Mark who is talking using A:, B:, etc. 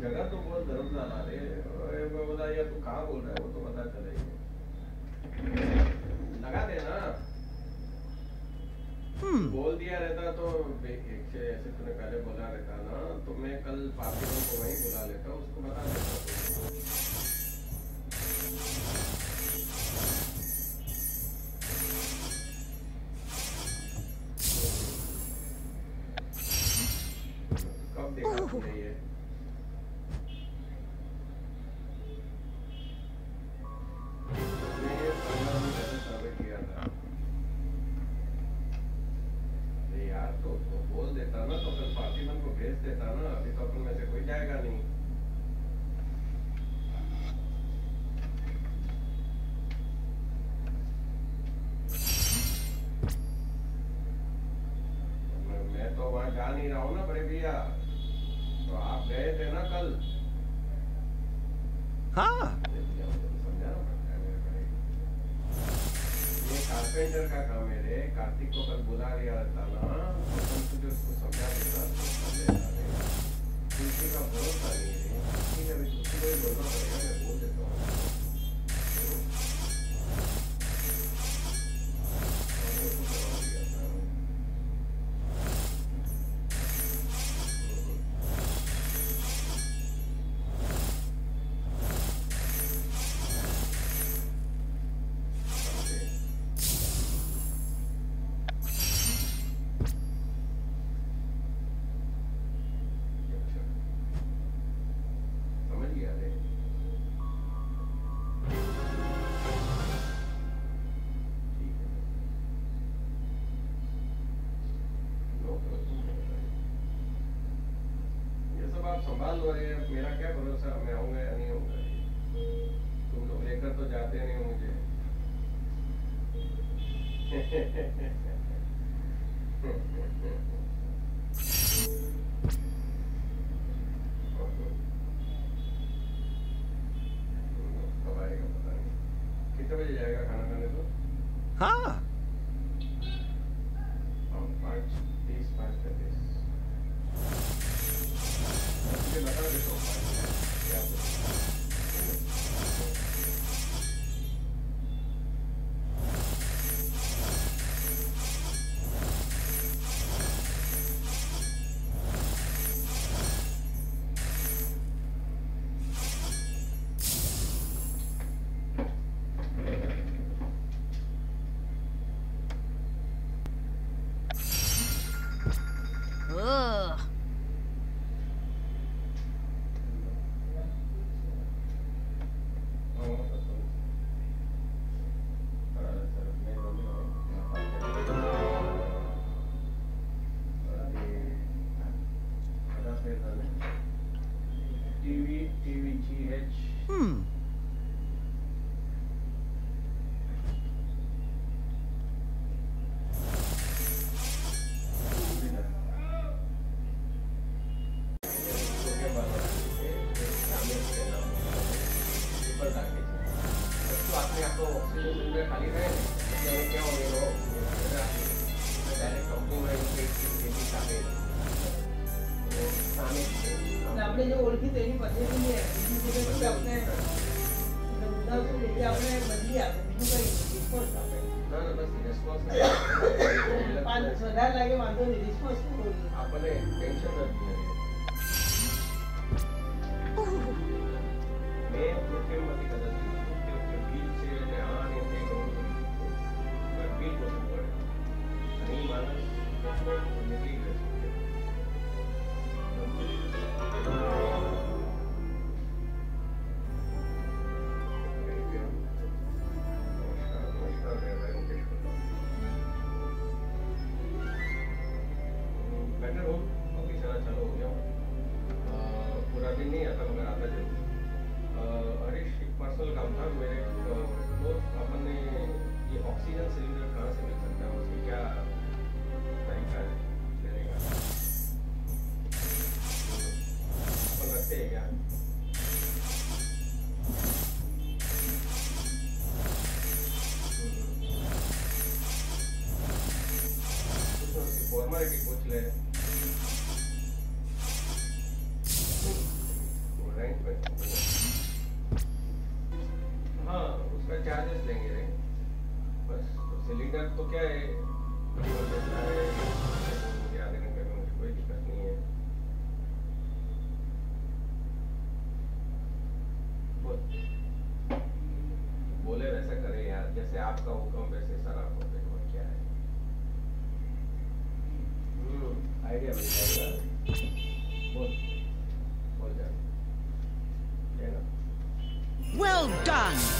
A: जगह तो बहुत धर्मशाला रे यार तू कहाँ बोल रहा है? वो तो पता चलेगा लगा देना। बोल दिया रहता तो एक से ऐसे तूने पहले बोला रहता ना तो मैं कल पार्टी को वहीं बुला लेता उसको बता देता। कब देता ना तो फिर पार्टीमैन को भेज देता ना, अभी तो अपन में से कोई जाएगा नहीं। तो वहाँ जा नहीं रहा हूँ ना, बड़े भैया। तो आप गए थे ना कल?
B: हाँ
A: अरे भैया, मुझे तो समझाना पड़ता है मेरे भाई ये का काम है रे। कार्तिक को कल बुला लिया रहता ना। तो तुम तुझे उसको समझा संभाल लो रे मेरा क्या भरोसा? मैं आऊँगा या नहीं आऊँगा? तुम लोग लेकर तो जाते नहीं हो मुझे। कब आएगा पता नहीं। कितने बजे जाएगा खाना खाने तो?
B: हाँ।
A: Obrigado. हो गया डायरेक्ट कंपनी में
C: આપણે જે ઓળખી તેની પદ્ધતિ છે બીજી બધે શું આપણે મુદ્દા શું એટલે આપણે બદલી આપે બીજું કઈ નહીં રિસ્પોન્સ આપે
A: ના ના બસ રિસ્પોન્સ
C: પાંચ વધારે લાગે વાંધો નહીં રિસ્પોન્સ શું બોલું
A: આપણને ટેન્શન નથી મેં તો उम्र की पूछ ले। हाँ उसका चार्जेस लेंगे रे बस तो सिलेंडर तो क्या है? बोले वैसा करें यार, जैसे आपका हुक्म, वैसे सारा Well done.